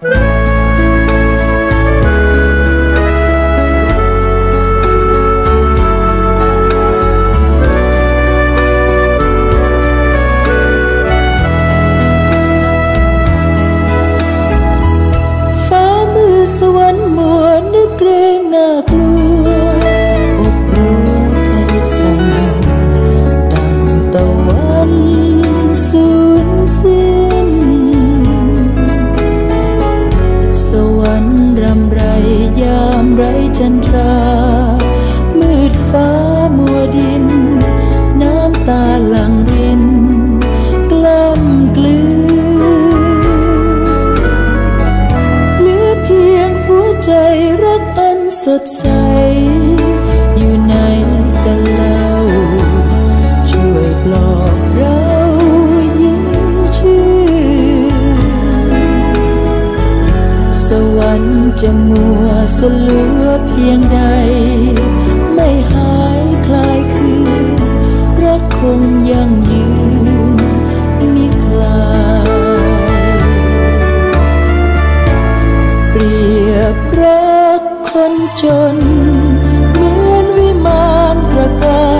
ฟ้า จันทรา มืดฟ้ามัวดิน น้ำตาหลังริน กล้ำกลืนเหลือเพียงหัวใจรักอันสดใส จะมัวสลัวเพียงใด ไม่หายคลายคืนรักคงยังยืนมิคลายเปรียบรักคนจน เหมือนวิมานประการ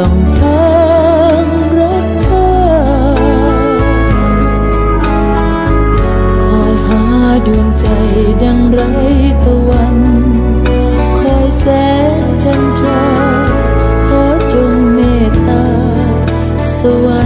ส่องทางรักเธอคอยหาดวงใจดังไรตะวัน คอยแสงจันทรา ขอจงเมตตาสวรรค์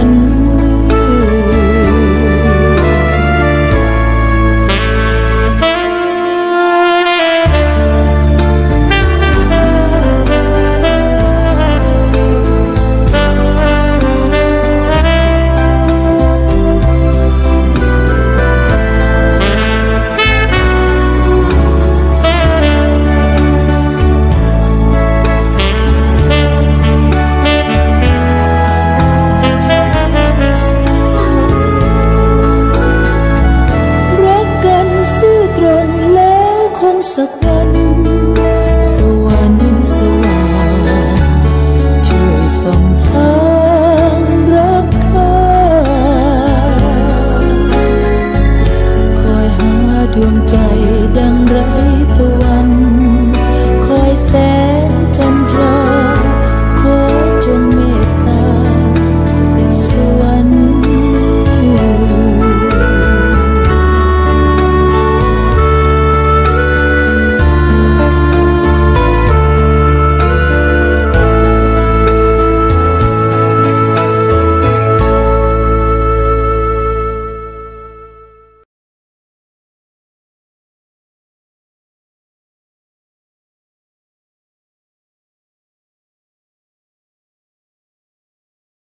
สักวัน สวรรค์สว่างช่วยส่องทาง